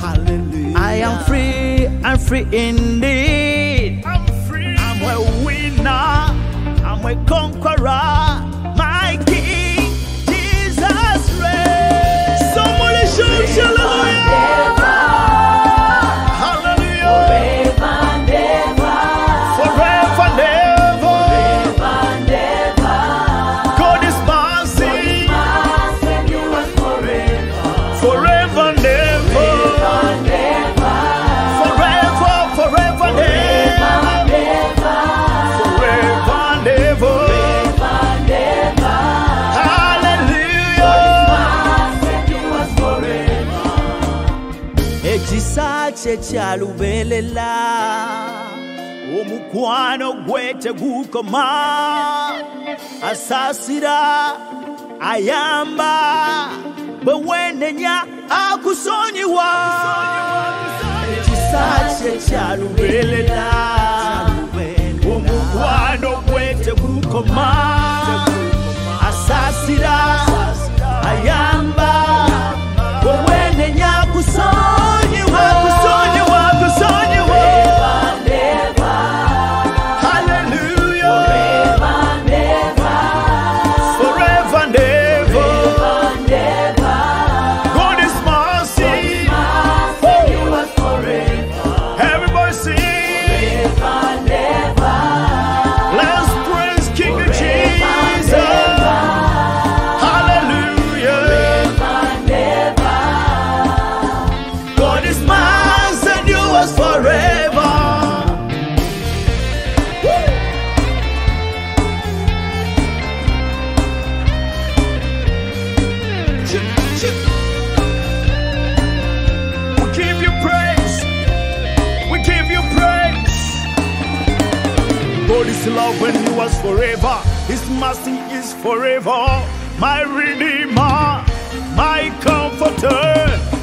Hallelujah. I am free. I'm free indeed. I'm free. I'm a winner. I'm a conqueror. Kye kyalubeerera omukwano gwe tegukoma. Asaasira ayamba. Bwe weenenya akusonyiwa. Ekisa kye kyalubeerera omukwano gwe tegukoma Love and you was forever. His mercy is forever. My redeemer, my comforter.